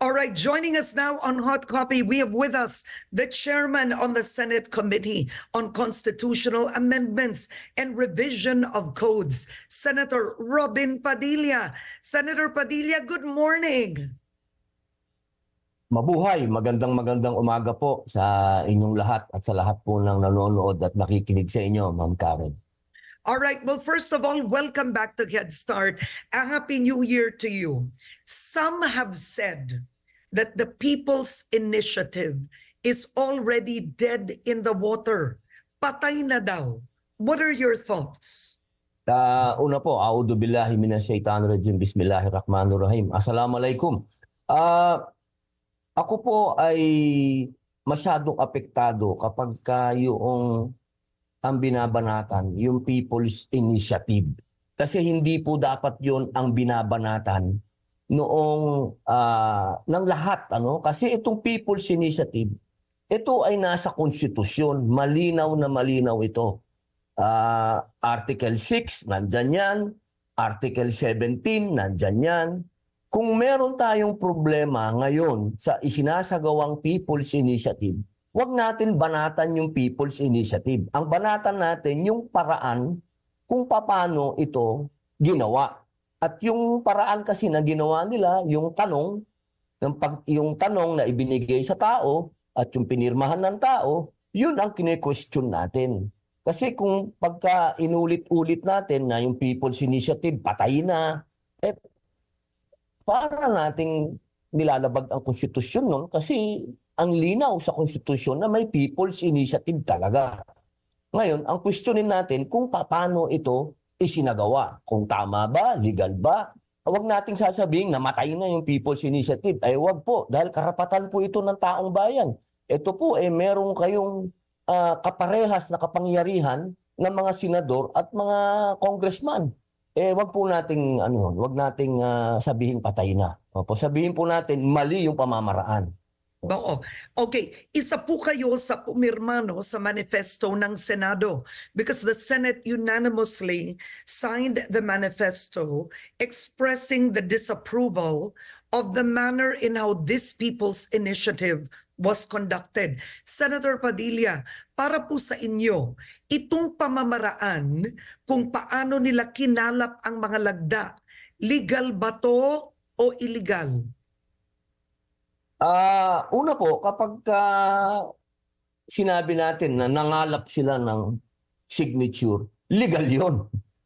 All right, joining us now on Hot Copy, we have with us the chairman on the Senate Committee on Constitutional Amendments and Revision of Codes, Senator Robin Padilla. Senator Padilla, good morning. Mabuhay, magandang magandang umaga po sa inyong lahat at sa lahat po ng nanonood at nakikinig sa inyo, Ma'am Karen. All right, well, first of all, welcome back to Head Start. A Happy New Year to you. Some have said that the People's Initiative is already dead in the water. Patay na daw. What are your thoughts? Uh, una po, A'udhu Billahi Minash Shaitan Rajim Bismillahirrahmanirrahim. Assalamualaikum. Ah, ako po ay masyadong apektado kapag ka yung ang binabanatan, yung People's Initiative. Kasi hindi po dapat yon ang binabanatan noong ah, ng lahat ano? Kasi itong People's Initiative ito ay nasa konstitusyon. Malinaw na malinaw ito. Ah, Article 6 nandyan yan. Article 17 nandyan yan. Kung meron tayong problema ngayon sa isinasagawang People's Initiative wag natin banatan yung People's Initiative. Ang banatan natin yung paraan kung paano ito ginawa at yung paraan kasi na ginawa nila, yung tanong, yung, pag, yung tanong na ibinigay sa tao at yung pinirmahan ng tao, yun ang kine-question natin. Kasi kung pagka inulit-ulit natin na yung People's Initiative patay na, eh, para nating nilalabag ang konstitusyon nun kasi ang linaw sa konstitusyon na may People's Initiative talaga. Ngayon, ang questionin natin kung paano ito isinagawa. Kung tama ba, legal ba? Huwag nating sasabihin na matay na yung People's Initiative. Ay huwag po, dahil karapatan po ito ng taong bayan. Ito po, eh, meron kayong ah, kaparehas na kapangyarihan ng mga senador at mga congressman. Eh, wag po nating, ano, wag nating ah, sabihin patay na. Opo, sabihin po natin mali yung pamamaraan. Oo. Okay, isa po kayo sa pumirma no, sa manifesto ng Senado because the Senate unanimously signed the manifesto expressing the disapproval of the manner in how this people's initiative was conducted. Senator Padilla, para po sa inyo, itong pamamaraan kung paano nila kinalap ang mga lagda, legal ba to o illegal? Ah, una po, kapag ka sinabi natin na nangalap sila ng signature, legal 'yon.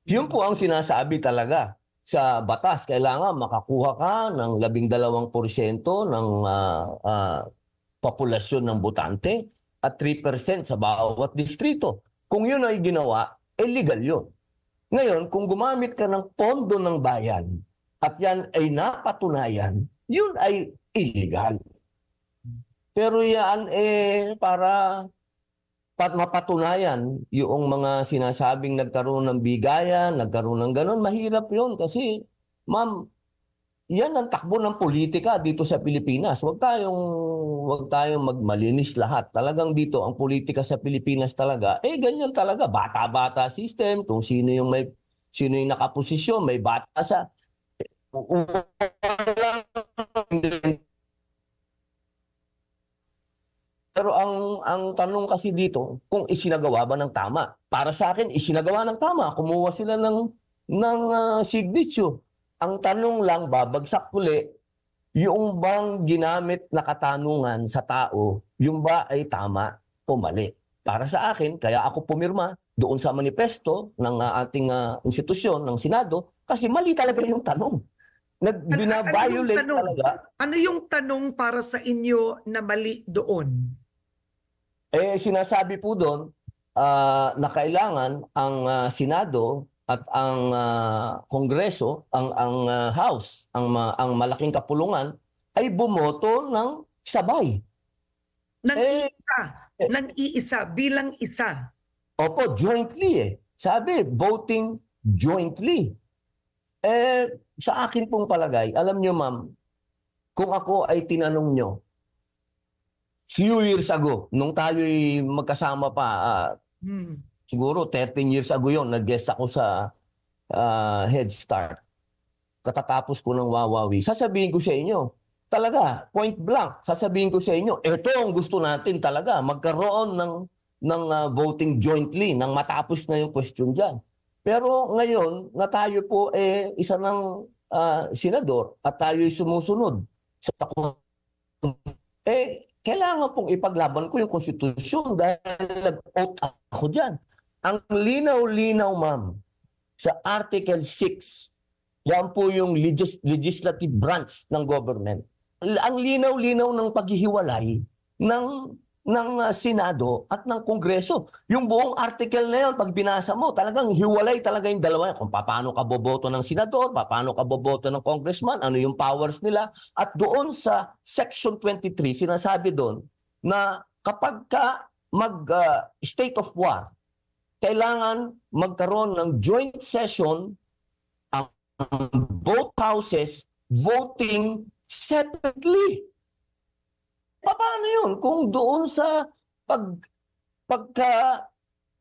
Yun po ang sinasabi talaga sa batas. Kailangan makakuha ka ng 12% ng ah, ah, populasyon ng botante at 3% sa bawat distrito. Kung yun ay ginawa, eh legal yun. Ngayon, kung gumamit ka ng pondo ng bayan at yan ay napatunayan, yun ay illegal. Pero yan eh para pat mapatunayan yung mga sinasabing nagkaroon ng bigayan, nagkaroon ng ganun, mahirap yun kasi ma'am, yan ang takbo ng politika dito sa Pilipinas. Huwag tayong huwag tayong magmalinis lahat. Talagang dito ang politika sa Pilipinas talaga, eh ganyan talaga, bata-bata system, kung sino yung may sino yung nakaposisyon, may bata sa Pero ang ang tanong kasi dito, kung isinagawa ba ng tama? Para sa akin, isinagawa ng tama. Kumuha sila ng ng ah, signature. Ang tanong lang, babagsak uli, yung bang ginamit na katanungan sa tao, yung ba ay tama o mali? Para sa akin, kaya ako pumirma doon sa manifesto ng ah, ating ah, institusyon, ng Senado, kasi mali talaga yung tanong. Nag, Ano- ano talaga. Ano yung tanong para sa inyo na mali doon? Eh, sinasabi po doon ah, na kailangan ang ah, Senado at ang ah, Kongreso, ang ang ah, House, ang ma- ang malaking kapulungan ay bumoto ng sabay. Nang Eh, iisa, eh. nang iisa, bilang isa. Opo, jointly eh. Sabi, voting jointly. Eh, sa akin pong palagay, alam nyo ma'am, kung ako ay tinanong nyo, few years ago, nung tayo'y magkasama pa, ah, Hmm. siguro 13 years ago yon nag-guest ako sa ah, Head Start. Katatapos ko ng Wawawi. Sasabihin ko sa inyo, talaga, point blank, sasabihin ko sa inyo, ito ang gusto natin talaga, magkaroon ng, ng ah, voting jointly, nang matapos na yung question dyan. Pero ngayon, na tayo po eh, isa ng ah, senador at tayo'y sumusunod sa eh, kailangan pong ipaglaban ko yung konstitusyon dahil nag-oath ako dyan. Ang linaw-linaw, ma'am, sa Article 6, yan po yung legis- legislative branch ng government. Ang linaw-linaw ng paghihiwalay ng ng uh, Senado at ng Kongreso. Yung buong article na yun, pag binasa mo, talagang hiwalay talaga yung dalawa. Kung paano ka boboto ng senador, paano ka boboto ng congressman, ano yung powers nila. At doon sa Section 23, sinasabi doon na kapag ka mag-state of war, kailangan magkaroon ng joint session ang both houses voting separately. Pa- Paano yun? Kung doon sa pag, pagka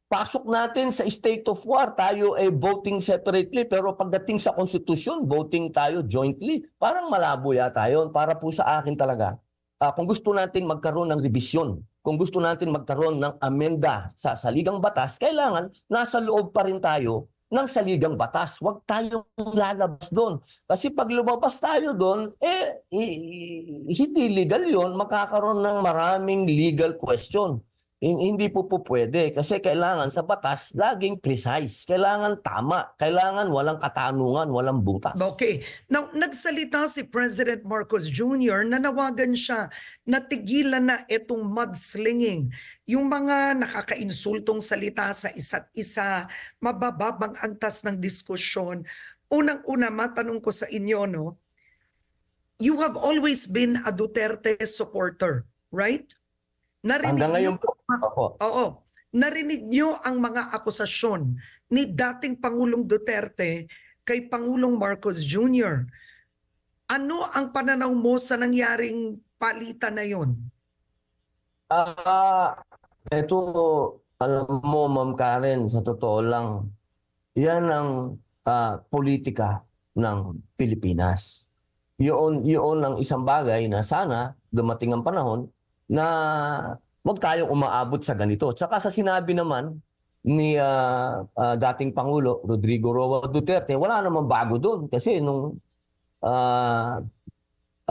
pasok natin sa state of war, tayo ay voting separately, pero pagdating sa konstitusyon, voting tayo jointly. Parang malabo yata yun. Para po sa akin talaga, ah, kung gusto natin magkaroon ng revision, kung gusto natin magkaroon ng amenda sa saligang batas, kailangan nasa loob pa rin tayo ng saligang batas. Huwag tayong lalabas doon. Kasi pag lumabas tayo doon, eh, hindi legal yon makakaroon ng maraming legal question. Hin- Hindi po po pwede kasi kailangan sa batas laging precise. Kailangan tama. Kailangan walang katanungan, walang butas. Okay. Now, nagsalita si President Marcos Jr. na nawagan siya na tigilan na itong mudslinging. Yung mga nakakainsultong salita sa isa't isa, mabababang antas ng diskusyon. Unang-una, matanong ko sa inyo, no? You have always been a Duterte supporter, right? Narinig Hanggang ngayon po. Opo. Oo. Narinig niyo ang mga akusasyon ni dating Pangulong Duterte kay Pangulong Marcos Jr. Ano ang pananaw mo sa nangyaring palitan na yon? Ah, ito, alam mo, Ma'am Karen, sa totoo lang, yan ang ah, politika ng Pilipinas. Yun, yun ang isang bagay na sana dumating ang panahon na wag tayong umaabot sa ganito. Tsaka sa sinabi naman ni ah, ah, dating Pangulo Rodrigo Roa Duterte, wala namang bago doon kasi nung ah,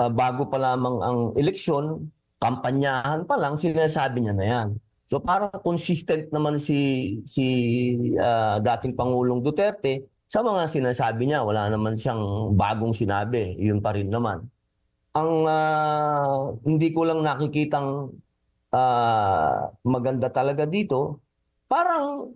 ah, bago pa lamang ang eleksyon, kampanyahan pa lang, sinasabi niya na yan. So parang consistent naman si si ah, dating Pangulong Duterte sa mga sinasabi niya. Wala naman siyang bagong sinabi. Yun pa rin naman. Ang ah, hindi ko lang nakikitang ah, maganda talaga dito, parang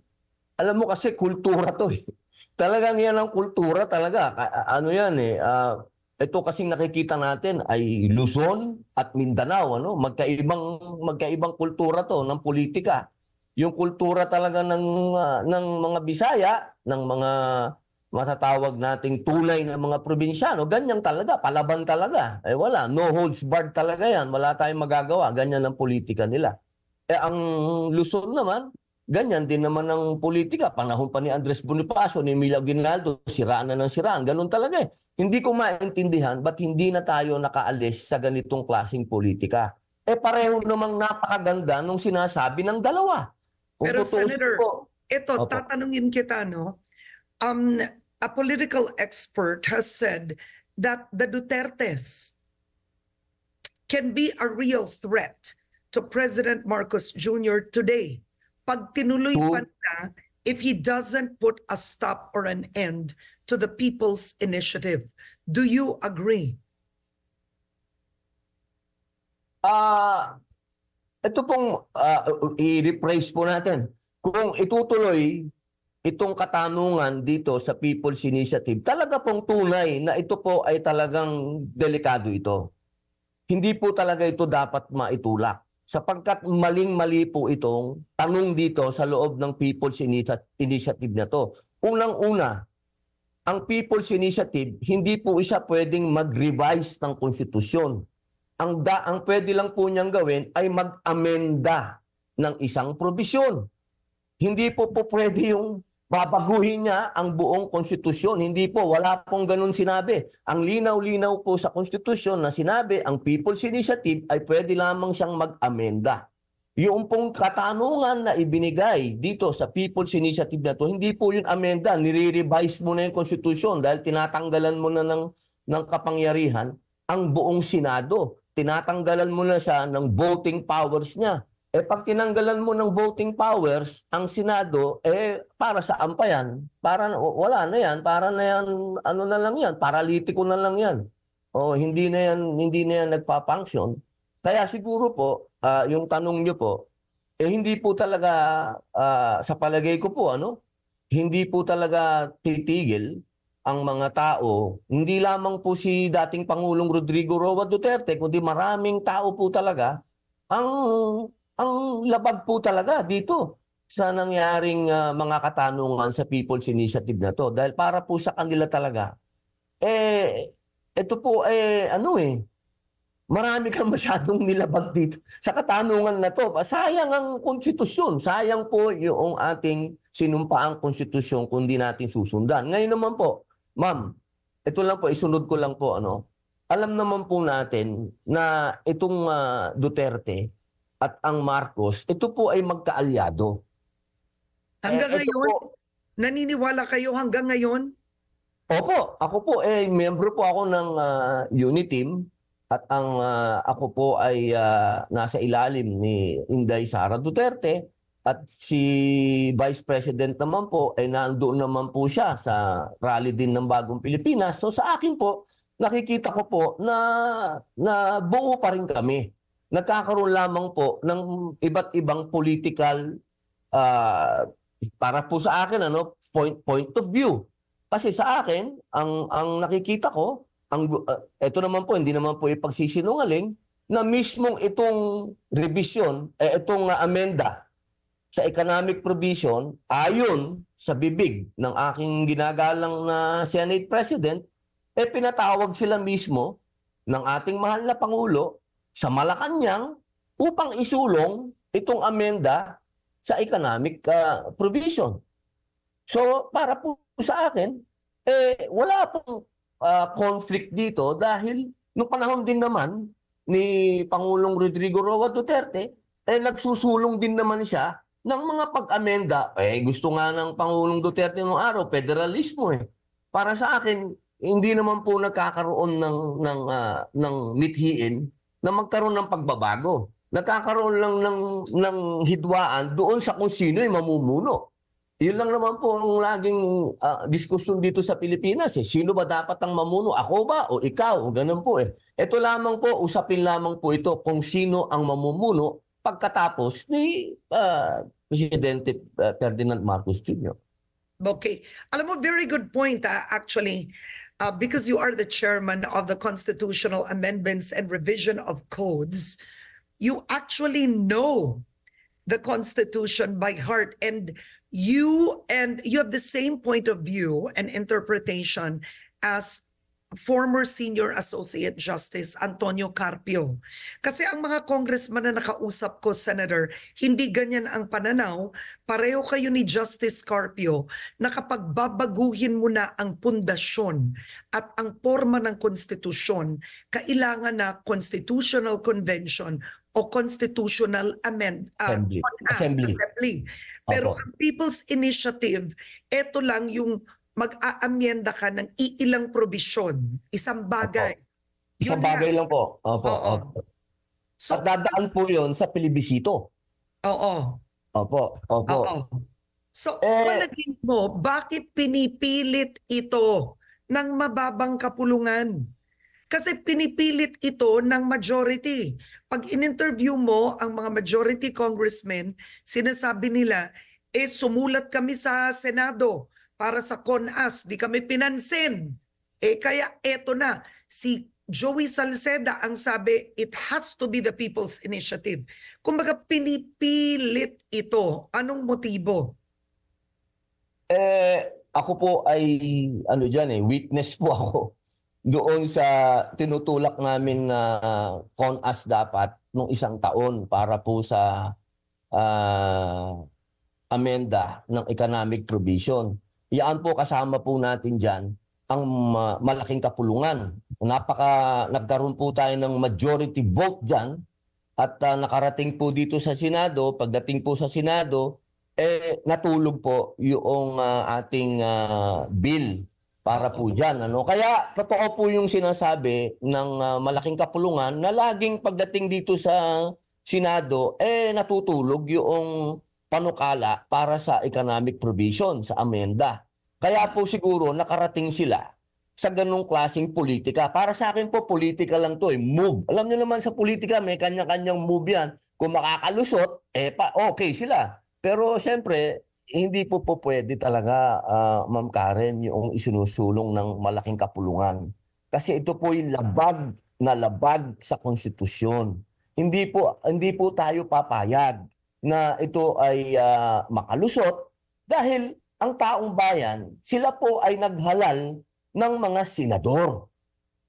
alam mo kasi kultura to eh. Talagang yan ang kultura talaga. Ano yan eh. ah, ito kasing nakikita natin ay Luzon at Mindanao ano magkaibang magkaibang kultura to ng politika yung kultura talaga ng ah, ng mga Bisaya ng mga matatawag nating tunay na mga probinsyano. Ganyan talaga palaban talaga. Eh wala. No holds barred talaga yan. Wala tayong magagawa. Ganyan ang politika nila. Eh ang Luzon naman ganyan din naman ang politika. Panahon pa ni Andres Bonifacio ni Mila Aguinaldo siraan na ng siraan. Ganun talaga eh. Hindi ko maintindihan ba't hindi na tayo nakaalis sa ganitong klasing politika. Eh pareho namang napakaganda nung sinasabi ng dalawa. Kung Pero, Senator, po, Ito, Opo. tatanungin kita, no? Um, a political expert has said that the Dutertes can be a real threat to President Marcos Jr. today. Pag tinuloy pa nila, if he doesn't put a stop or an end to the People's Initiative. Do you agree? ah ito pong ah, i-rephrase po natin. Kung itutuloy itong katanungan dito sa People's Initiative, talaga pong tunay na ito po ay talagang delikado ito. Hindi po talaga ito dapat maitulak. Sapagkat maling-mali po itong tanong dito sa loob ng People's Initi- Initiative na to. Unang-una, ang People's Initiative, hindi po isa pwedeng mag-revise ng konstitusyon. Ang, da, ang pwede lang po niyang gawin ay mag-amenda ng isang probisyon. Hindi po po pwede yung babaguhin niya ang buong konstitusyon. Hindi po, wala pong ganun sinabi. Ang linaw-linaw po sa konstitusyon na sinabi, ang People's Initiative ay pwede lamang siyang mag-amenda. Yung pong katanungan na ibinigay dito sa People's Initiative na to, hindi po yun amenda, nire-revise mo na yung konstitusyon dahil tinatanggalan mo na ng, ng kapangyarihan ang buong Senado. Tinatanggalan mo na siya ng voting powers niya. Eh pag tinanggalan mo ng voting powers ang Senado, eh para saan pa yan? Para wala na yan, para na yan ano na lang yan, paralitiko na lang yan. O hindi na yan hindi na yan nagpa-function. Kaya siguro po ah, yung tanong niyo po eh hindi po talaga ah, sa palagay ko po ano, hindi po talaga titigil ang mga tao, hindi lamang po si dating Pangulong Rodrigo Roa Duterte, kundi maraming tao po talaga ang ang labag po talaga dito sa nangyaring ah, mga katanungan sa People's Initiative na to. Dahil para po sa kanila talaga eh ito po eh ano eh marami kang masyadong nilabag dito sa katanungan na to. Sayang ang konstitusyon. Sayang po yung ating sinumpaang konstitusyon kung di natin susundan. Ngayon naman po ma'am ito lang po isunod ko lang po ano. Alam naman po natin na itong ah, Duterte at ang Marcos, ito po ay magkaalyado. Hanggang Eh, ngayon, po- naniniwala kayo hanggang ngayon? Opo, ako po eh miyembro po ako ng ah, unit team at ang ah, ako po ay ah, nasa ilalim ni Inday Sara Duterte at si Vice President naman po ay nandoon naman po siya sa rally din ng Bagong Pilipinas. So sa akin po, nakikita ko po na na buo pa rin kami. Nagkakaroon lamang po ng iba't ibang political ah, para po sa akin ano point point of view. Kasi sa akin, ang ang nakikita ko, ang uh, ito naman po hindi naman po ipagsisinungaling na mismong itong revision eh itong uh, amenda sa economic provision ayon sa bibig ng aking ginagalang na Senate President eh pinatawag sila mismo ng ating mahal na pangulo sa Malacanang upang isulong itong amenda sa economic uh, provision. So para po sa akin, eh wala pong ah, conflict dito dahil nung panahon din naman ni Pangulong Rodrigo Roa Duterte, eh nagsusulong din naman siya ng mga pag-amenda. Eh gusto nga ng Pangulong Duterte noong araw, federalismo eh. Para sa akin, hindi naman po nagkakaroon ng ng ah, ng mithiin na magkaroon ng pagbabago. Nagkakaroon lang ng ng hidwaan doon sa kung sino yung mamumuno. Yun lang naman po ang laging ah, diskusyon dito sa Pilipinas. Eh. Sino ba dapat ang mamuno? Ako ba o ikaw? Ganun po eh. Ito lamang po, usapin lamang po ito kung sino ang mamumuno pagkatapos ni ah, Presidente ah, Ferdinand Marcos Jr. Okay. Alam mo, very good point ah, actually. Uh, because you are the chairman of the Constitutional Amendments and Revision of Codes, you actually know the Constitution by heart and you and you have the same point of view and interpretation as former senior associate justice Antonio Carpio. Kasi ang mga congressman na nakausap ko, Senator, hindi ganyan ang pananaw. Pareho kayo ni Justice Carpio na kapag babaguhin mo na ang pundasyon at ang forma ng konstitusyon, kailangan na constitutional convention o constitutional amend ah, Assembly. ah, Assembly. assembly. Pero Opo. ang People's Initiative, ito lang yung mag-aamyenda ka ng iilang probisyon, isang bagay. Isang Yun bagay lang po. Opo, Oo. opo. So, At dadaan po yun sa Pilibisito. oo. Opo, opo. Oo. So, Eh, palagay mo, bakit pinipilit ito ng mababang kapulungan? Kasi pinipilit ito ng majority. Pag in-interview mo ang mga majority congressmen, sinasabi nila, eh sumulat kami sa Senado para sa CONAS, di kami pinansin. Eh kaya eto na, si Joey Salceda ang sabi, it has to be the people's initiative. Kumbaga pinipilit ito. Anong motibo? Eh, ako po ay, ano dyan eh, witness po ako doon sa tinutulak namin na CONAS dapat nung isang taon para po sa ah, amenda ng economic provision. Yan po kasama po natin dyan ang ma- malaking kapulungan. Napaka nagkaroon po tayo ng majority vote dyan at ah, nakarating po dito sa Senado. Pagdating po sa Senado, eh natulog po yung ah, ating ah, bill para po dyan. Ano? Kaya totoo po yung sinasabi ng ah, malaking kapulungan na laging pagdating dito sa Senado, eh natutulog yung panukala para sa economic provision, sa amenda. Kaya po siguro nakarating sila sa ganong klaseng politika. Para sa akin po, politika lang to eh. Move. Alam niyo naman sa politika, may kanya-kanyang move yan. Kung makakalusot, eh pa, okay sila. Pero siyempre, hindi po po pwede talaga, ah, Ma'am Karen, yung isinusulong ng malaking kapulungan. Kasi ito po yung labag na labag sa konstitusyon. Hindi po hindi po tayo papayag na ito ay ah, makalusot dahil ang taong bayan, sila po ay naghalal ng mga senador.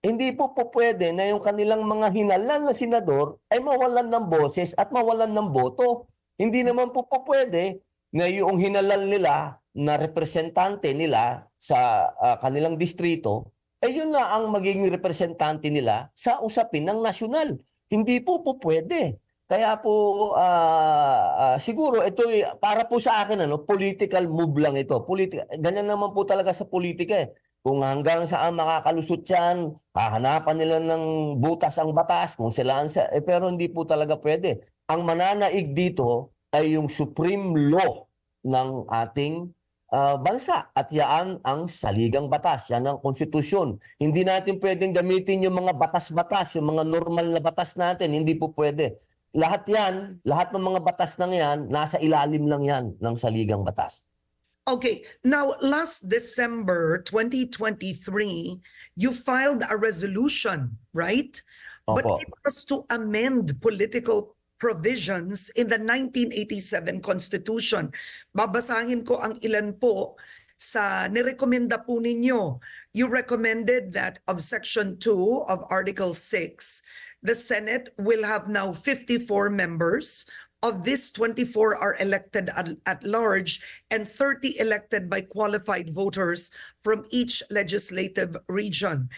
Hindi po po pwede na yung kanilang mga hinalan na senador ay mawalan ng boses at mawalan ng boto. Hindi naman po po pwede na yung hinalal nila na representante nila sa ah, kanilang distrito, ay yun na ang magiging representante nila sa usapin ng nasyonal. Hindi po po pwede. Kaya po ah, ah, siguro ito para po sa akin ano political move lang ito. Politika ganyan naman po talaga sa politika eh. Kung hanggang saan makakalusot yan, hahanapan nila ng butas ang batas kung sila ang sa- eh, pero hindi po talaga pwede. Ang mananaig dito ay yung supreme law ng ating ah, bansa at yan ang saligang batas, yan ang konstitusyon. Hindi natin pwedeng gamitin yung mga batas-batas, yung mga normal na batas natin, hindi po pwede. Lahat yan, lahat ng mga batas ng yan, nasa ilalim lang yan ng saligang batas. Okay, now last December 2023, you filed a resolution, right? But Opo. it was to amend political provisions in the 1987 Constitution. Babasahin ko ang ilan po sa nirekomenda po ninyo. You recommended that of Section 2 of Article 6, the Senate will have now 54 members. Of this, 24 are elected at, at large and 30 elected by qualified voters from each legislative region.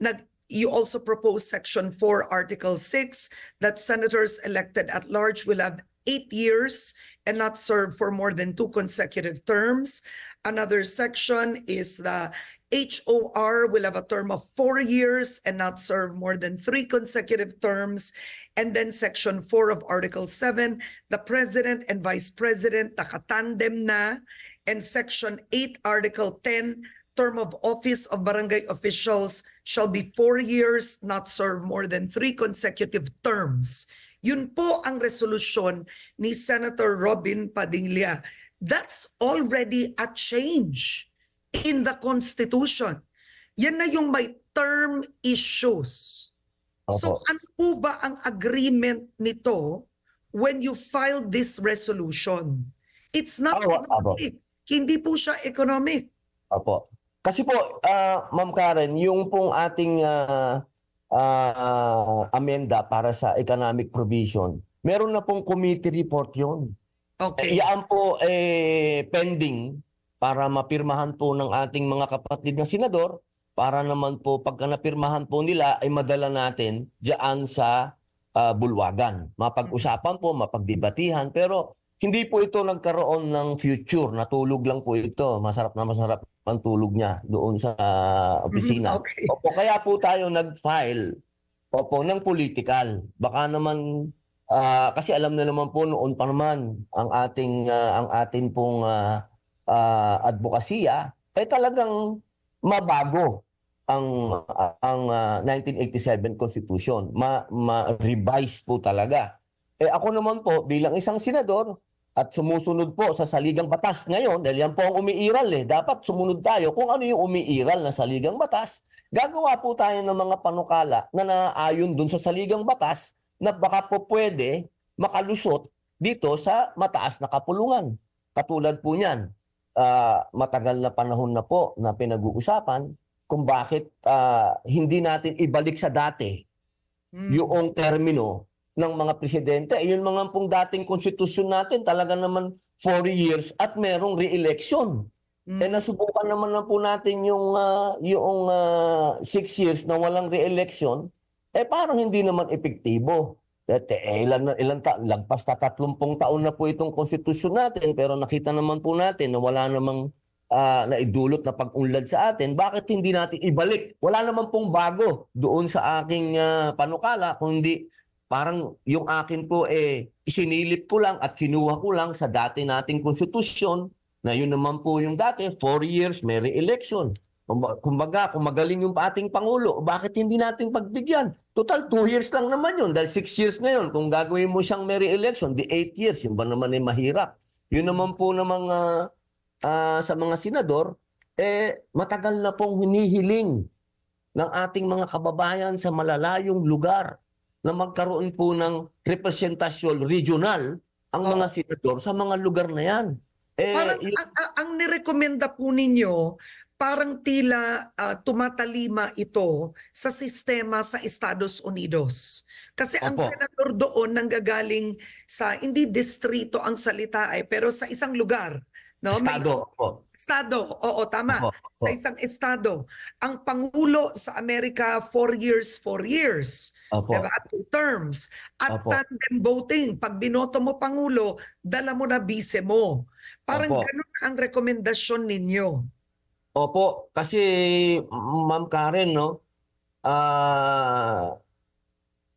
Nag, you also propose Section 4, Article 6, that senators elected at large will have eight years and not serve for more than two consecutive terms. Another section is the HOR will have a term of four years and not serve more than three consecutive terms. And then Section 4 of Article 7, the President and Vice President, nakatandem na. And Section 8, Article 10, term of office of barangay officials shall be four years, not serve more than three consecutive terms. Yun po ang resolusyon ni Senator Robin Padilla. That's already a change in the Constitution. Yan na yung may term issues. So Opo. ano po ba ang agreement nito when you filed this resolution? It's not Apo, apo. economic. Hindi po siya economic. Opo. Kasi po, ah, Ma'am Karen, yung pong ating ah, ah, amenda para sa economic provision, meron na pong committee report yun. Okay. Eh, Yan po eh, pending para mapirmahan po ng ating mga kapatid na senador para naman po pagka napirmahan po nila ay madala natin diyan sa ah, bulwagan. Mapag-usapan po, mapagdebatihan pero hindi po ito nagkaroon ng future. Natulog lang po ito. Masarap na masarap ang tulog niya doon sa ah, opisina. Okay. Opo, kaya po tayo nag-file opo, ng political. Baka naman ah, kasi alam na naman po noon pa naman ang ating ah, ang atin pong ah, ah, advokasya ay talagang mabago ang ang ah, 1987 Constitution. Ma, ma-revise po talaga. Eh ako naman po bilang isang senador at sumusunod po sa saligang batas ngayon dahil yan po ang umiiral eh. Dapat sumunod tayo kung ano yung umiiral na saligang batas. Gagawa po tayo ng mga panukala na naayon dun sa saligang batas na baka po pwede makalusot dito sa mataas na kapulungan. Katulad po niyan, ah, matagal na panahon na po na pinag-uusapan kung bakit ah, hindi natin ibalik sa dati Mm. yung termino ng mga presidente. Eh, Yun mga pong dating konstitusyon natin, talaga naman 4 years at merong re-election. Mm. Eh nasubukan naman na po natin yung ah, yung ah, six years na walang re-election, eh parang hindi naman epektibo. At eh, ilan, ilan ta, lagpas na 30 taon na po itong konstitusyon natin pero nakita naman po natin na wala namang ah, naidulot na pag-unlad sa atin. Bakit hindi natin ibalik? Wala naman pong bago doon sa aking ah, panukala kundi parang yung akin po eh isinilip ko lang at kinuha ko lang sa dati nating konstitusyon na yun naman po yung dati, four years, may re-election. Kumba- Kumbaga, kung magaling yung ating Pangulo, bakit hindi natin pagbigyan? Total, two years lang naman yun. Dahil six years ngayon, kung gagawin mo siyang may re-election, di eight years, yun ba naman ay mahirap? Yun naman po na mga, ah, sa mga senador, eh, matagal na pong hinihiling ng ating mga kababayan sa malalayong lugar na magkaroon po ng representasyon regional ang mga senador sa mga lugar na yan. Eh, Parang yun- ang, ang, ang nirekomenda po ninyo, parang tila ah, tumatalima ito sa sistema sa Estados Unidos. Kasi ang Opo. senador doon nanggagaling sa, hindi distrito ang salita ay, pero sa isang lugar. No? May- Estado. Opo. Estado, oo, tama. Opo, opo. Sa isang estado. Ang Pangulo sa Amerika, four years, four years. Opo. Diba? Two terms. At Opo. tandem voting. Pag binoto mo Pangulo, dala mo na bise mo. Parang Opo. ganun ang rekomendasyon ninyo. Opo, kasi Ma'am Karen, no, ah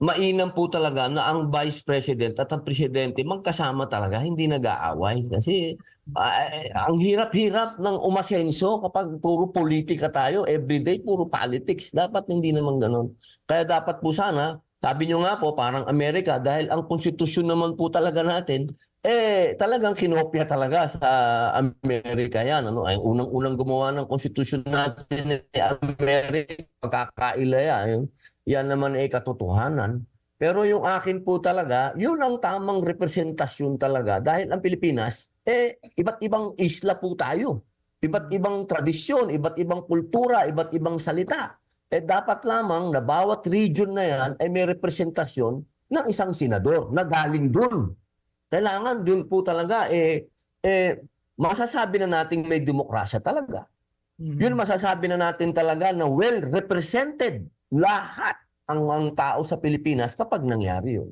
mainam po talaga na ang Vice President at ang Presidente magkasama talaga, hindi nag-aaway. Kasi eh, ang hirap-hirap ng umasenso kapag puro politika tayo, everyday puro politics. Dapat hindi naman ganun. Kaya dapat po sana, sabi nyo nga po, parang Amerika, dahil ang konstitusyon naman po talaga natin, eh talagang kinopya talaga sa Amerika yan. Ano? Ay unang-unang gumawa ng konstitusyon natin ni Amerika, pagkakaila yan. Yan naman ay katotohanan. Pero yung akin po talaga, yun ang tamang representasyon talaga. Dahil ang Pilipinas, eh, iba't ibang isla po tayo. Iba't ibang tradisyon, iba't ibang kultura, iba't ibang salita. Eh dapat lamang na bawat region na yan ay may representasyon ng isang senador na galing dun. Kailangan dun po talaga eh, eh masasabi na nating may demokrasya talaga. Mhm. Yun masasabi na natin talaga na well represented lahat ang, ang tao sa Pilipinas kapag nangyari yun.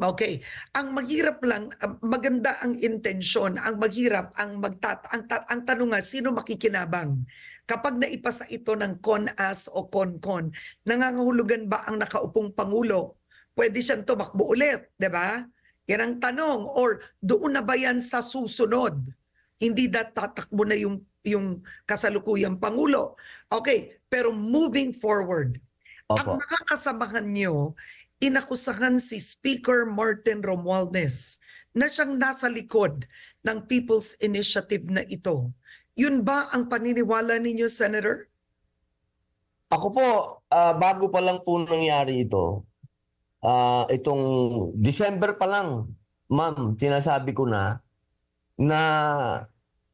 Okay. Ang maghirap lang, maganda ang intensyon, ang maghirap, ang magtat ang, ta- ang tanong nga, sino makikinabang? Kapag naipasa ito ng CONAS o CONCON, nangangahulugan ba ang nakaupong Pangulo? Pwede siyang tumakbo ulit, di ba? Yan ang tanong. Or doon na ba yan sa susunod? Hindi na tatakbo na yung, yung kasalukuyang Pangulo. Okay, pero moving forward, ang Opo. mga kasamahan nyo, inakusahan si Speaker Martin Romualdez na siyang nasa likod ng People's Initiative na ito. Yun ba ang paniniwala ninyo, Senator? Ako po, ah, bago pa lang po nangyari ito, ah, itong December pa lang, ma'am, sinasabi ko na, na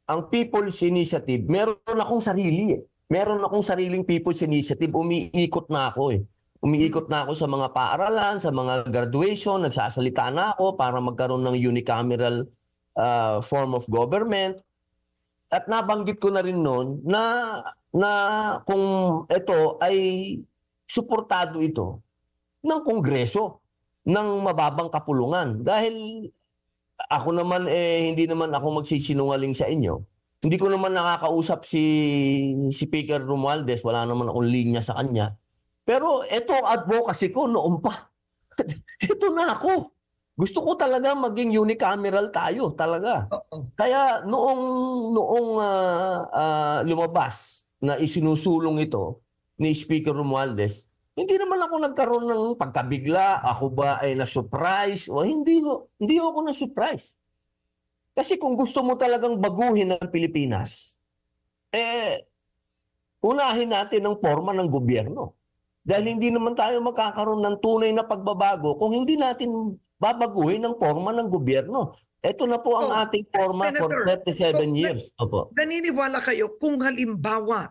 ang People's Initiative, meron akong sarili eh. Meron akong sariling People's Initiative, umiikot na ako eh. Umiikot na ako sa mga paaralan, sa mga graduation, nagsasalita na ako para magkaroon ng unicameral ah, form of government. At nabanggit ko na rin noon na na kung ito ay suportado ito ng Kongreso ng mababang kapulungan dahil ako naman eh hindi naman ako magsisinungaling sa inyo. Hindi ko naman nakakausap si si Speaker Romualdez, wala naman akong linya sa kanya. Pero ito advocacy ko noon pa. ito na ako. Gusto ko talaga maging unicameral tayo talaga. Kaya noong noong ah, ah, lumabas na isinusulong ito ni Speaker Romualdez, hindi naman ako nagkaroon ng pagkabigla, ako ba ay na-surprise o hindi ho- hindi ako na-surprise. Kasi kung gusto mo talagang baguhin ang Pilipinas, eh unahin natin ang forma ng gobyerno. Dahil hindi naman tayo magkakaroon ng tunay na pagbabago kung hindi natin babaguhin ang forma ng gobyerno. Ito na po ang Oh, ating forma Senator, for 37 so- years. Opo. Naniniwala kayo kung halimbawa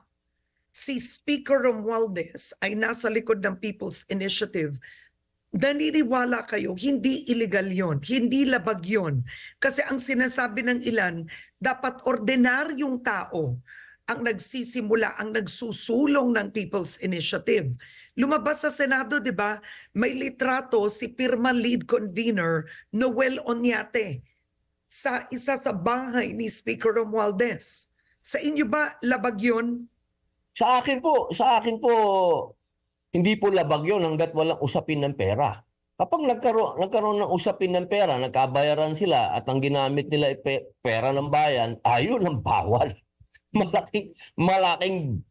si Speaker Romualdez ay nasa likod ng People's Initiative, naniniwala kayo, hindi illegal yon, hindi labag yon. Kasi ang sinasabi ng ilan, dapat ordinaryong tao ang nagsisimula, ang nagsusulong ng People's Initiative. Lumabas sa Senado, di ba, may litrato si Pirma Lead Convener Noel Onyate sa isa sa bahay ni Speaker Romualdez. Sa inyo ba labag yon? Sa akin po, sa akin po, hindi po labag yun hanggat walang usapin ng pera. Kapag nagkaroon, nagkaroon ng usapin ng pera, nagkabayaran sila at ang ginamit nila ay pe- pera ng bayan, ayun ang bawal. Malaking, malaking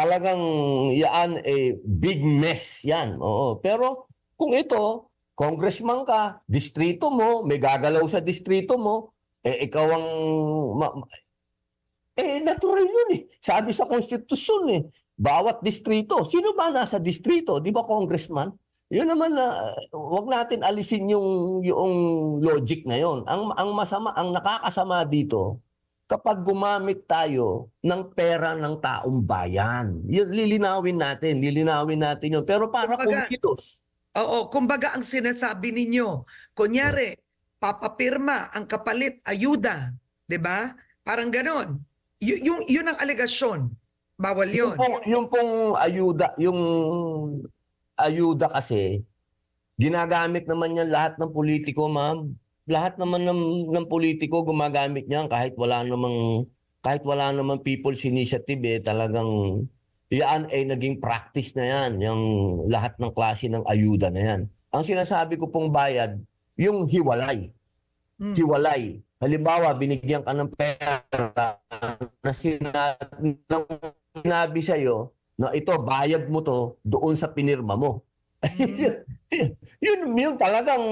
talagang yan eh, big mess yan. Oo. Pero kung ito, congressman ka, distrito mo, may gagalaw sa distrito mo, eh ikaw ang ma- eh, natural yun eh. Sabi sa konstitusyon eh, bawat distrito. Sino ba nasa distrito? Di ba congressman? Yun naman na wag natin alisin yung yung logic na yon. Ang ang masama, ang nakakasama dito kapag gumamit tayo ng pera ng taong bayan. Yun, lilinawin natin, lilinawin natin yun. Pero para Kumbaga- kumilos. Oo, kumbaga ang sinasabi ninyo, kunyari, papapirma ang kapalit, ayuda, 'di ba? Parang ganon. Y- yung, yun ang alegasyon. Bawal Yung yun. pong, yung pong ayuda, yung ayuda kasi, ginagamit naman yan lahat ng politiko, ma'am. Lahat naman ng, ng politiko gumagamit niyan kahit wala namang kahit wala namang people's initiative eh, talagang yan ay naging practice na yan, yung lahat ng klase ng ayuda na yan. Ang sinasabi ko pong bayad, yung hiwalay. Mm. Hiwalay. Halimbawa, binigyan ka ng pera na sinabi, sinabi sa'yo na ito, bayad mo to doon sa pinirma mo. yun, yun, yun talagang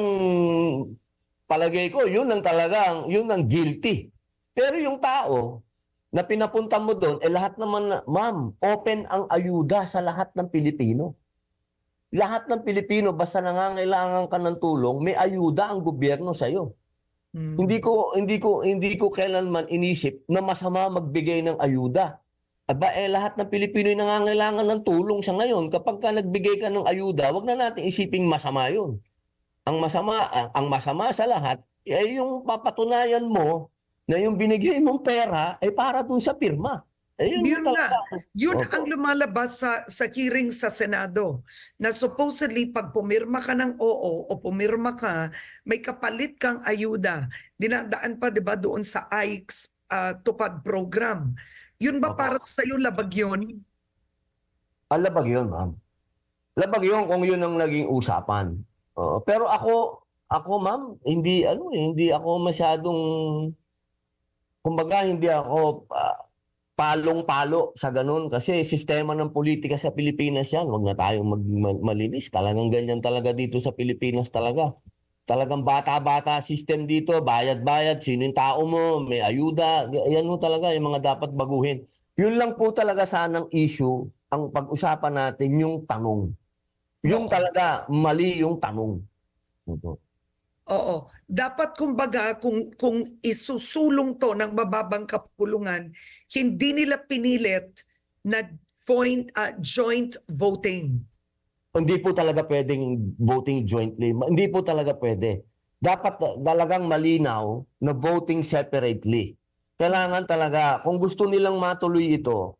palagay ko, yun ang talagang, yun ang guilty. Pero yung tao na pinapunta mo doon, eh lahat naman, na- ma'am, open ang ayuda sa lahat ng Pilipino. Lahat ng Pilipino, basta nangangailangan ka ng tulong, may ayuda ang gobyerno sa'yo. Mm. Hindi ko hindi ko hindi ko kailanman inisip na masama magbigay ng ayuda. Aba eh lahat ng Pilipino ay nangangailangan ng tulong sa ngayon. Kapag ka nagbigay ka ng ayuda, wag na natin isiping masama 'yon. Ang masama ang, masama sa lahat ay yung papatunayan mo na yung binigay mong pera ay para dun sa pirma. Eh, yun, Yun talaga. Yun Opo. ang lumalabas sa, sa hearing sa Senado na supposedly pag pumirma ka ng oo o pumirma ka, may kapalit kang ayuda. Dinadaan pa 'di ba doon sa AIX ah, tupad program. Yun ba Opo. para sa iyo labag yun? Ah, labag yun, ma'am. Labag yun kung yun ang naging usapan. Oo. pero ako, ako ma'am, hindi, ano eh, hindi ako masyadong, kumbaga, hindi ako ah, palong-palo sa ganun. Kasi sistema ng politika sa Pilipinas yan. Huwag na tayong mag, ma- malinis. Talagang ganyan talaga dito sa Pilipinas talaga. Talagang bata-bata system dito, bayad-bayad, sino yung tao mo, may ayuda. Yan mo talaga yung mga dapat baguhin. Yun lang po talaga sanang issue ang pag-usapan natin yung tanong. Yung talaga mali yung tanong. Opo. Oo. Dapat kumbaga kung kung isusulong to ng mababang kapulungan, hindi nila pinilit na joint ah, joint voting. Hindi po talaga pwedeng voting jointly. Hindi po talaga pwede. Dapat ta- talagang malinaw na voting separately. Kailangan talaga, kung gusto nilang matuloy ito,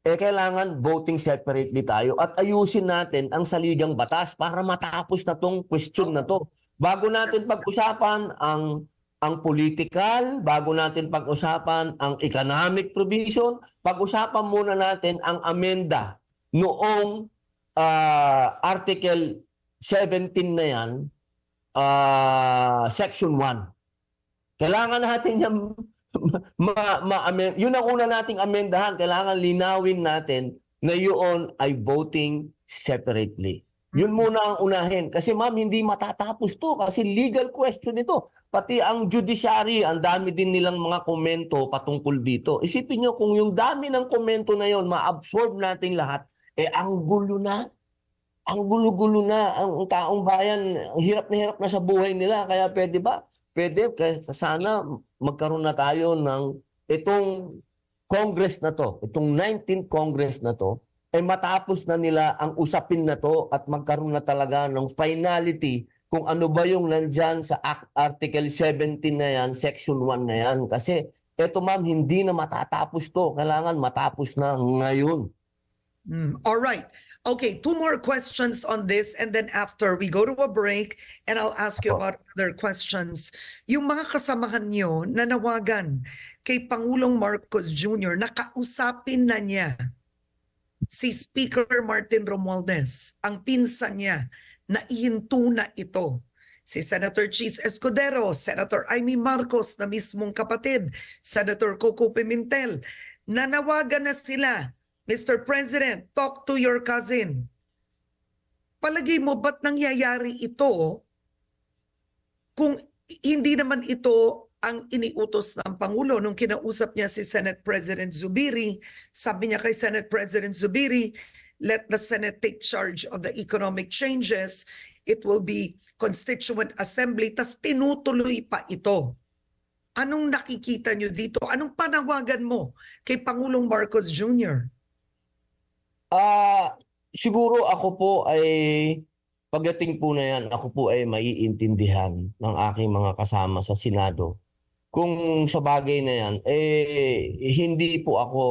eh kailangan voting separately tayo at ayusin natin ang saligang batas para matapos na tong question na to. Bago natin pag-usapan ang ang political, bago natin pag-usapan ang economic provision, pag-usapan muna natin ang amenda noong ah, Article 17 na yan, ah, Section 1. Kailangan natin yan ma, ma, amen, yun ang una nating amendahan. Kailangan linawin natin na yun ay voting separately. Yun muna ang unahin. Kasi ma'am, hindi matatapos to kasi legal question ito. Pati ang judiciary, ang dami din nilang mga komento patungkol dito. Isipin nyo kung yung dami ng komento na yon ma-absorb nating lahat, eh ang gulo na. Ang gulo-gulo na ang taong bayan, ang hirap na hirap na sa buhay nila. Kaya pwede ba? Pwede, sana magkaroon na tayo ng itong Congress na to, itong 19th Congress na to, ay matapos na nila ang usapin na to at magkaroon na talaga ng finality kung ano ba yung nandyan sa Article 17 na yan, Section 1 na yan. Kasi eto ma'am, hindi na matatapos to. Kailangan matapos na ngayon. Mm, All right. Okay, two more questions on this and then after we go to a break and I'll ask you about other questions. Yung mga kasamahan nyo na nawagan kay Pangulong Marcos Jr., nakausapin na niya si Speaker Martin Romualdez, ang pinsan niya, na ihinto na ito. Si Senator Cheese Escudero, Senator Amy Marcos na mismong kapatid, Senator Coco Pimentel, nanawagan na sila Mr. President, talk to your cousin. Palagay mo ba't nangyayari ito kung hindi naman ito ang iniutos ng Pangulo nung kinausap niya si Senate President Zubiri, sabi niya kay Senate President Zubiri, let the Senate take charge of the economic changes. It will be Constituent Assembly. Tas tinutuloy pa ito. Anong nakikita niyo dito? Anong panawagan mo kay Pangulong Marcos Jr.? Ah, siguro ako po ay pagdating po na yan, ako po ay maiintindihan ng aking mga kasama sa Senado. Kung sa bagay na yan, eh hindi po ako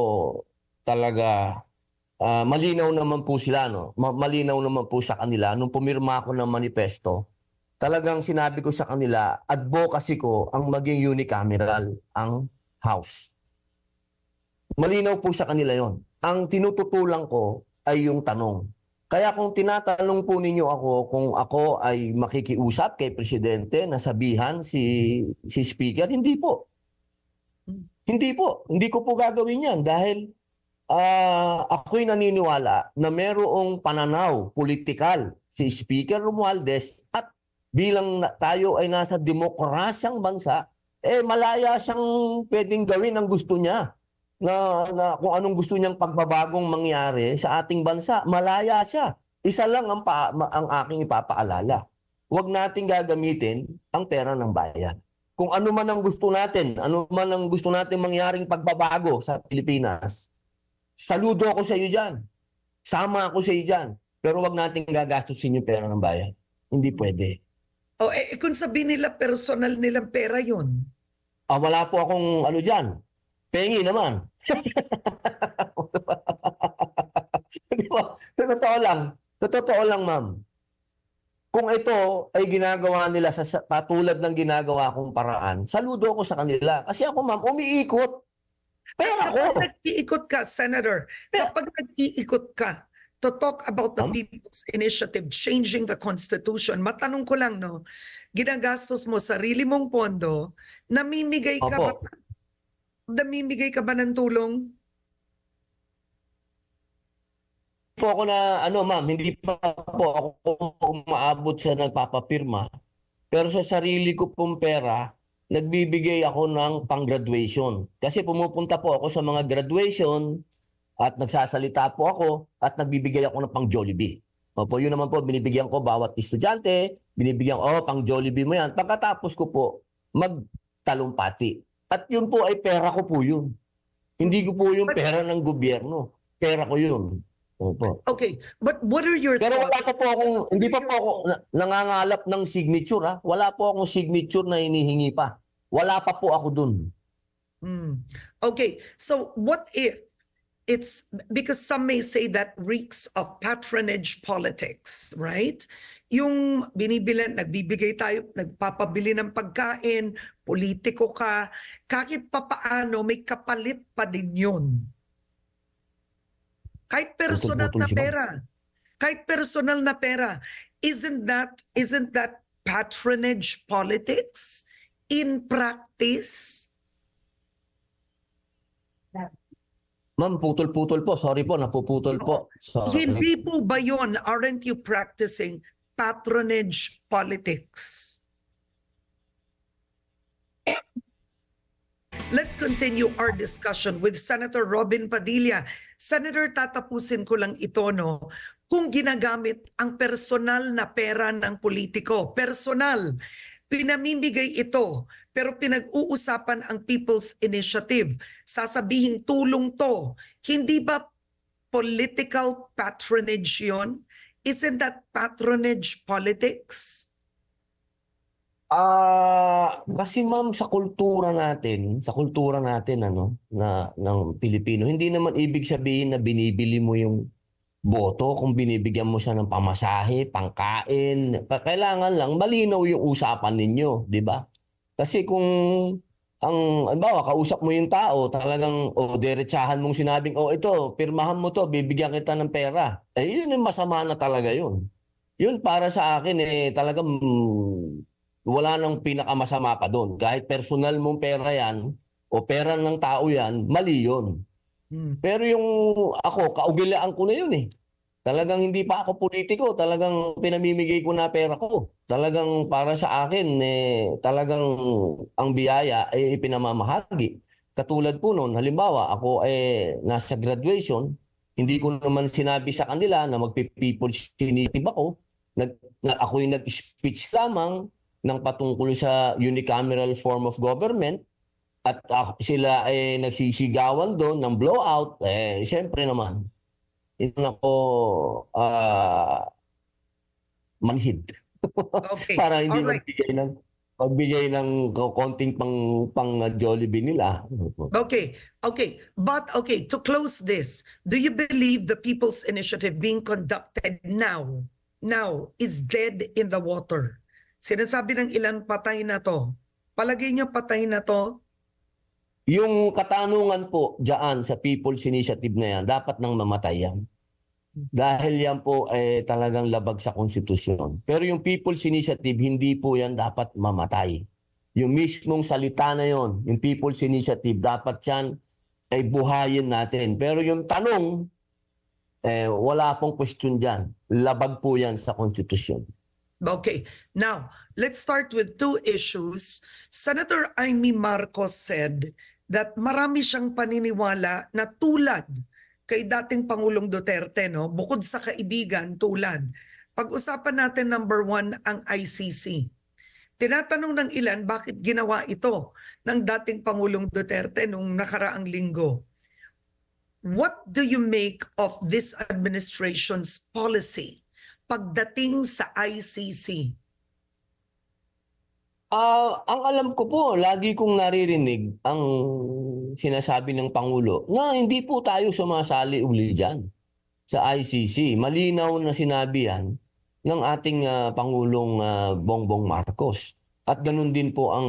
talaga ah, malinaw naman po sila no. Ma- malinaw naman po sa kanila nung pumirma ako ng manifesto. Talagang sinabi ko sa kanila, advocacy ko ang maging unicameral ang House. Malinaw po sa kanila yon. Ang tinututulan ko ay yung tanong. Kaya kung tinatanong po ninyo ako kung ako ay makikiusap kay presidente na sabihan si si speaker, hindi po. Hindi po. Hindi ko po gagawin 'yan dahil ah ako'y naniniwala na merong pananaw politikal si Speaker Romualdez at bilang tayo ay nasa demokrasyang bansa, eh malaya siyang pwedeng gawin ang gusto niya na, na kung anong gusto niyang pagbabagong mangyari sa ating bansa, malaya siya. Isa lang ang, pa, ma- ang aking ipapaalala. Huwag nating gagamitin ang pera ng bayan. Kung ano man ang gusto natin, ano man ang gusto natin mangyaring pagbabago sa Pilipinas, saludo ako sa iyo dyan. Sama ako sa iyo dyan. Pero huwag nating gagastusin yung pera ng bayan. Hindi pwede. O eh, eh, kung sabi nila personal nilang pera yun. Ah, wala po akong ano dyan. Pengi naman. Di ba? Sa totoo lang. Sa totoo lang, ma'am. Kung ito ay ginagawa nila sa, sa patulad ng ginagawa kong paraan, saludo ako sa kanila. Kasi ako, ma'am, umiikot. Pera ko. Kapag nag-iikot ka, Senator, kapag nag-iikot ka to talk about the Ma'am? People's Initiative changing the Constitution, matanong ko lang, no, ginagastos mo sarili mong pondo, namimigay ka ba, Opo. Namimigay ka ba ng tulong? po ako na, ano ma'am, hindi pa po ako umaabot sa nagpapapirma. Pero sa sarili ko pong pera, nagbibigay ako ng pang-graduation. Kasi pumupunta po ako sa mga graduation at nagsasalita po ako at nagbibigay ako ng pang-Jollibee. Opo, yun naman po, binibigyan ko bawat estudyante, binibigyan ko, oh, pang-Jollibee mo yan. Pagkatapos ko po, magtalumpati. At yun po ay pera ko po yun. Hindi ko po yung pera ng gobyerno. Pera ko yun. Opo. Okay, but what are your Pero thoughts? wala pa po akong, hindi pa po ako na- nangangalap ng signature ha. Wala po akong signature na hinihingi pa. Wala pa po ako dun. Hmm. Okay, so what if it's because some may say that reeks of patronage politics, right? Yung binibilan, nagbibigay tayo, nagpapabili ng pagkain, politiko ka, kahit papaano may kapalit pa din yun. Kahit personal na pera. Kahit personal na pera. Isn't that, isn't that patronage politics in practice? Ma'am, putol-putol po. Sorry po, napuputol po. Sorry. Hindi po ba yun, aren't you practicing patronage politics? Let's continue our discussion with Senator Robin Padilla. Senator, tatapusin ko lang ito, no? Kung ginagamit ang personal na pera ng politiko, personal, pinamimigay ito, pero pinag-uusapan ang People's Initiative, sasabihing tulong to, hindi ba political patronage yun? Isn't that patronage politics? Ah, kasi ma'am sa kultura natin, sa kultura natin ano na ng Pilipino, hindi naman ibig sabihin na binibili mo yung boto kung binibigyan mo siya ng pamasahe, pangkain. Pa- Kailangan lang malinaw yung usapan ninyo, di ba? Kasi kung ang halimbawa, kausap mo yung tao, talagang o diretsahan mong sinabing, "Oh, ito, pirmahan mo to, bibigyan kita ng pera." Eh, yun yung masama na talaga yun. Yun para sa akin eh talagang mm, wala nang pinakamasama pa doon. Kahit personal mong pera yan o pera ng tao yan, mali yun. Hmm. Pero yung ako, kaugilaan ko na yun eh. Talagang hindi pa ako politiko, talagang pinamimigay ko na pera ko. Talagang para sa akin, eh, talagang ang biyaya ay ipinamamahagi. Katulad po noon, halimbawa, ako eh nasa graduation, hindi ko naman sinabi sa kanila na magpi-people's initiative ako. Nag, na, ako yung nag-speech lamang ng patungkol sa unicameral form of government at ako, sila ay nagsisigawan doon ng blowout, eh, siyempre naman, hindi ako ah, manhid. Okay. Para hindi Alright. magbigay ng magbigay ng konting pang pang Jollibee nila. Okay, okay. But okay, to close this, do you believe the People's Initiative being conducted now, now is dead in the water? Sinasabi ng ilan patay na to. Palagay niyo patay na to? Yung katanungan po diyan sa People's Initiative na yan, dapat nang mamatay yan. Dahil yan po eh, talagang labag sa konstitusyon. Pero yung People's Initiative, hindi po yan dapat mamatay. Yung mismong salita na yon, yung People's Initiative, dapat yan ay buhayin natin. Pero yung tanong, eh, wala pong question dyan. Labag po yan sa konstitusyon. Okay, now let's start with two issues. Senator Amy Marcos said that marami siyang paniniwala na tulad kay dating Pangulong Duterte, no? bukod sa kaibigan, tulad. Pag-usapan natin number one, ang ICC. Tinatanong ng ilan bakit ginawa ito ng dating Pangulong Duterte nung nakaraang linggo. What do you make of this administration's policy pagdating sa ICC? Ah, ang alam ko po, lagi kong naririnig ang sinasabi ng Pangulo na hindi po tayo sumasali uli dyan sa ICC. Malinaw na sinabi yan ng ating ah, Pangulong ah, Bongbong Marcos. At ganun din po ang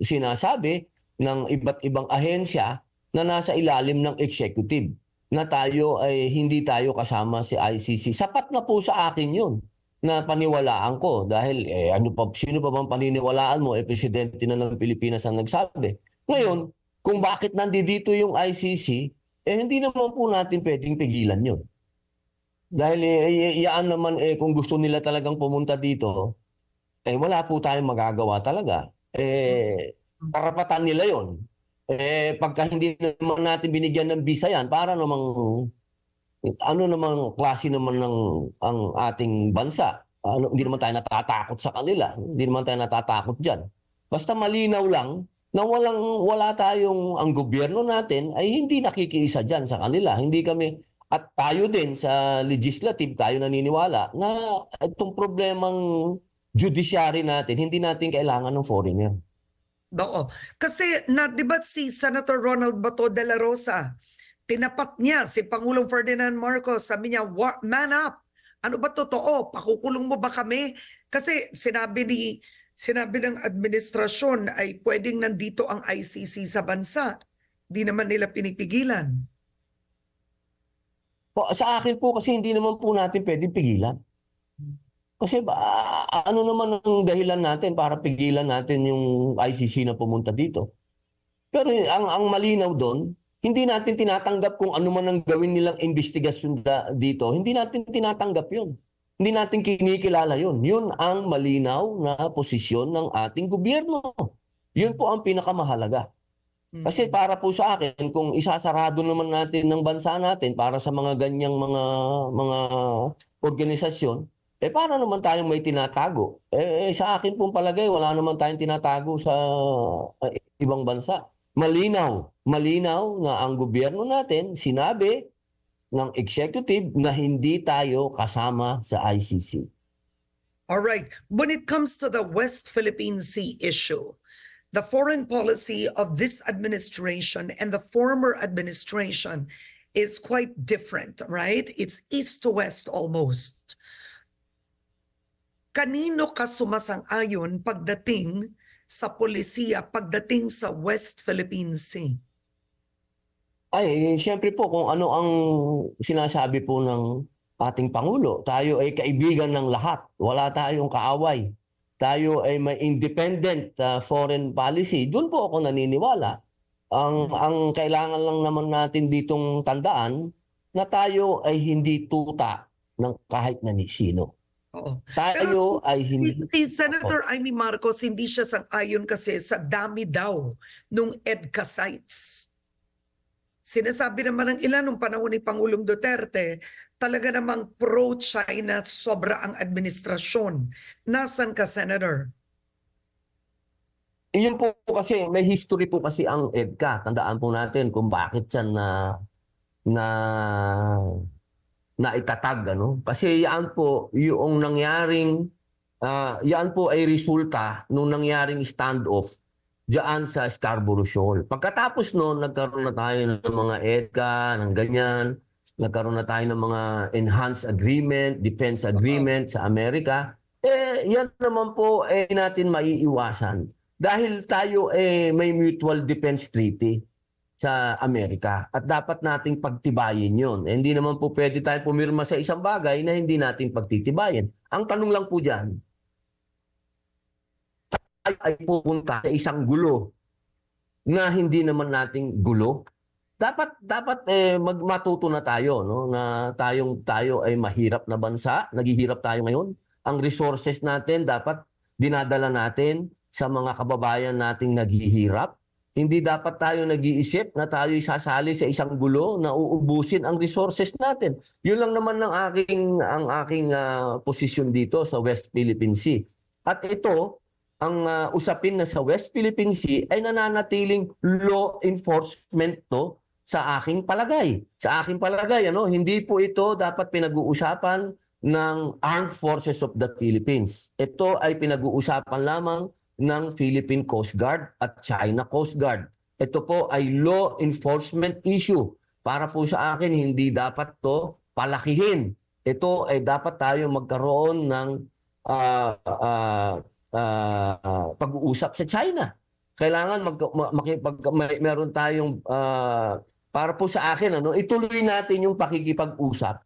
sinasabi ng iba't ibang ahensya na nasa ilalim ng executive na tayo ay hindi tayo kasama si ICC. Sapat na po sa akin yun na paniwalaan ko dahil eh, ano pa sino pa bang paniniwalaan mo eh presidente na ng Pilipinas ang nagsabi. Ngayon, kung bakit nandito yung ICC, eh hindi naman po natin pwedeng pigilan 'yon. Dahil eh, eh, yaan naman eh kung gusto nila talagang pumunta dito, eh wala po tayong magagawa talaga. Eh karapatan nila 'yon. Eh pagka hindi naman natin binigyan ng visa yan, para namang ano naman klase naman ng ang ating bansa. Ano, hindi naman tayo natatakot sa kanila. Hindi naman tayo natatakot diyan. Basta malinaw lang na walang wala tayong ang gobyerno natin ay hindi nakikiisa diyan sa kanila. Hindi kami at tayo din sa legislative tayo naniniwala na itong problemang judiciary natin hindi natin kailangan ng foreigner. Oo. Kasi na, di ba si Senator Ronald Bato de la Rosa, tinapat niya si Pangulong Ferdinand Marcos, sabi niya, "Wa- man up. Ano ba totoo? Pakukulong mo ba kami? Kasi sinabi ni sinabi ng administrasyon ay pwedeng nandito ang ICC sa bansa. Di naman nila pinipigilan. Po, sa akin po kasi hindi naman po natin pwedeng pigilan. Kasi ba, ano naman ang dahilan natin para pigilan natin yung ICC na pumunta dito? Pero ang ang malinaw doon, hindi natin tinatanggap kung ano man ang gawin nilang investigasyon dito. Hindi natin tinatanggap 'yun. Hindi natin kinikilala 'yun. 'Yun ang malinaw na posisyon ng ating gobyerno. 'Yun po ang pinakamahalaga. Mm. Kasi para po sa akin, kung isasarado naman natin ng bansa natin para sa mga ganyang mga mga organisasyon, eh para naman tayong may tinatago? Eh, eh, sa akin pong palagay, wala naman tayong tinatago sa eh, ibang bansa. Malinaw, malinaw na ang gobyerno natin sinabi ng executive na hindi tayo kasama sa ICC. All right. When it comes to the West Philippine Sea issue, the foreign policy of this administration and the former administration is quite different, right? It's east to west almost. Kanino ka sumasang-ayon pagdating sa polisiya, pagdating sa West Philippine Sea? Ay, siyempre po kung ano ang sinasabi po ng ating Pangulo. Tayo ay kaibigan ng lahat. Wala tayong kaaway. Tayo ay may independent uh, foreign policy. Doon po ako naniniwala. Ang ang kailangan lang naman natin ditong tandaan na tayo ay hindi tuta ng kahit na ni sino. Oo. Tayo ay hindi Si, si Senator Amy Marcos, hindi siya sang-ayon kasi sa dami daw nung EDCA sites. Sinasabi naman ng ilan nung panahon ni Pangulong Duterte, talaga namang pro-China sobra ang administrasyon. Nasaan ka, Senator? Iyon po kasi may history po kasi ang EDCA. Tandaan po natin kung bakit yan na na na itatag ano. Kasi yan po yung nangyaring ah, yan po ay resulta nung nangyaring standoff diyan sa Scarborough Shoal. Pagkatapos noon nagkaroon na tayo ng mga EDCA, ng ganyan. Nagkaroon na tayo ng mga enhanced agreement, defense agreement sa Amerika. Eh, yan naman po eh natin maiiwasan dahil tayo eh may mutual defense treaty sa Amerika at dapat nating pagtibayin yon. Eh, hindi naman po pwede tayo pumirma sa isang bagay na hindi natin pagtitibayin. Ang tanong lang po diyan, tayo ay pupunta sa isang gulo na hindi naman nating gulo. Dapat dapat eh mag matuto na tayo no na tayong tayo ay mahirap na bansa, naghihirap tayo ngayon. Ang resources natin dapat dinadala natin sa mga kababayan nating naghihirap. Hindi dapat tayo nag-iisip na tayo sasali sa isang gulo na uubusin ang resources natin. Yun lang naman ang aking ang aking ah, posisyon dito sa West Philippine Sea. At ito ang ah, usapin na sa West Philippine Sea ay nananatiling law enforcement to sa aking palagay. Sa aking palagay, ano, hindi po ito dapat pinag-uusapan ng Armed Forces of the Philippines. Ito ay pinag-uusapan lamang ng Philippine Coast Guard at China Coast Guard. Ito po ay law enforcement issue. Para po sa akin, hindi dapat to palakihin. Ito ay dapat tayo magkaroon ng ah, ah, ah, ah, pag-uusap sa China. Kailangan mag, ma- makipag, may, meron tayong ah, para po sa akin ano, ituloy natin yung pakikipag-usap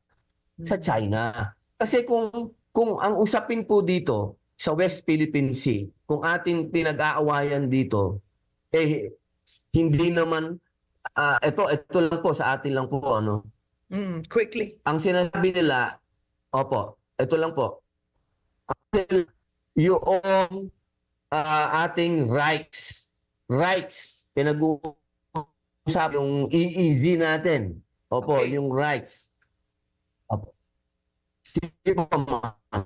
sa China. Kasi kung kung ang usapin po dito sa West Philippine Sea, kung ating pinag-aawayan dito, eh hindi naman ah, ito ito lang po sa atin lang po ano. Mm, quickly. Ang sinasabi nila, opo, ito lang po. Yung ah, ating rights, rights, pinag-uusap yung EEZ natin. Opo, Okay. yung rights. Opo. Sige po, ma'am.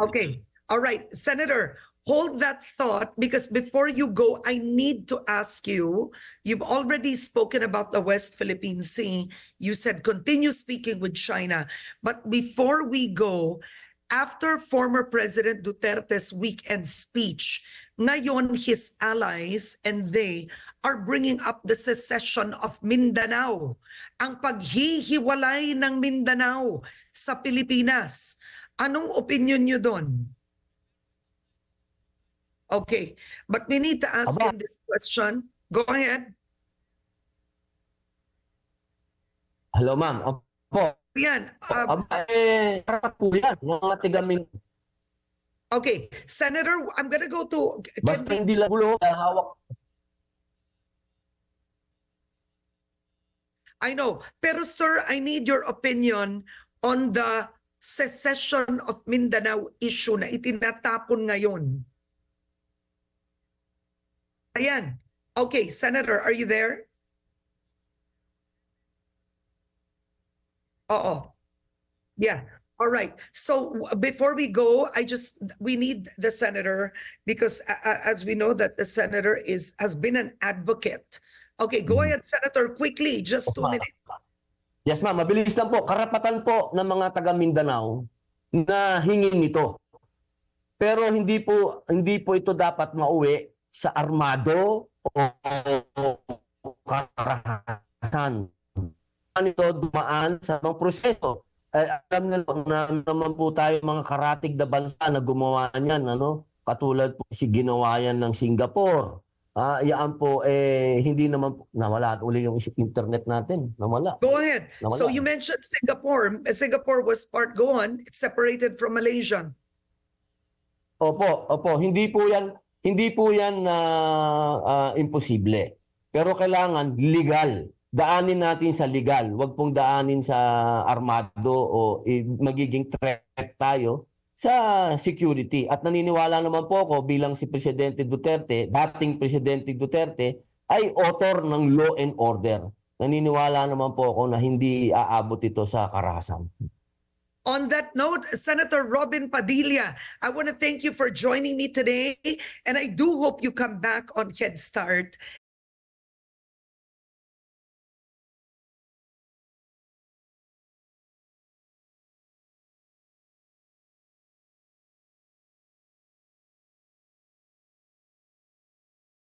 Okay. All right. Senator, hold that thought because before you go, I need to ask you you've already spoken about the West Philippine Sea. You said continue speaking with China. But before we go, after former President Duterte's weekend speech, ngayon his allies and they are bringing up the secession of Mindanao, ang paghihiwalay ng Mindanao sa Pilipinas. Anong opinion nyo doon? Okay, but we need to ask Aba. him this question. Go ahead. Hello, ma'am. Opo. Yan. uh, Aba, eh, dapat po yan. Mga tigaming, okay, Senator, I'm gonna go to... basta we- hindi lang gulo, hawak. I know. Pero sir, I need your opinion on the secession of Mindanao issue na itinatapon ngayon. Ayan. Okay, Senator, are you there? Oo. Yeah. All right. So before we go, I just we need the senator because a- as we know that the senator is has been an advocate. Okay, go Mhm. ahead, Senator, quickly, just two minutes. Yes ma'am, mabilis lang po. Karapatan po ng mga taga Mindanao na hingin nito. Pero hindi po hindi po ito dapat mauwi sa armado o, o karahasan. Ano ito dumaan sa mga proseso. Eh, alam na, na naman po tayo mga karatig na bansa na gumawa niyan, ano? Katulad po si ginawa yan ng Singapore. Ah, yan po eh hindi naman po, nawala at uli yung internet natin. Nawala. Go ahead. Nawala. So you mentioned Singapore. Singapore was part, go on, it's separated from Malaysia. Opo, opo, hindi po 'yan hindi po 'yan na ah, imposible. Pero kailangan legal. Daanin natin sa legal. Huwag pong daanin sa armado o eh, magiging threat tayo sa security. At naniniwala naman po ako bilang si Presidente Duterte, dating Presidente Duterte, ay author ng law and order. Naniniwala naman po ako na hindi aabot ito sa karahasan. On that note, Senator Robin Padilla, I want to thank you for joining me today. And I do hope you come back on Head Start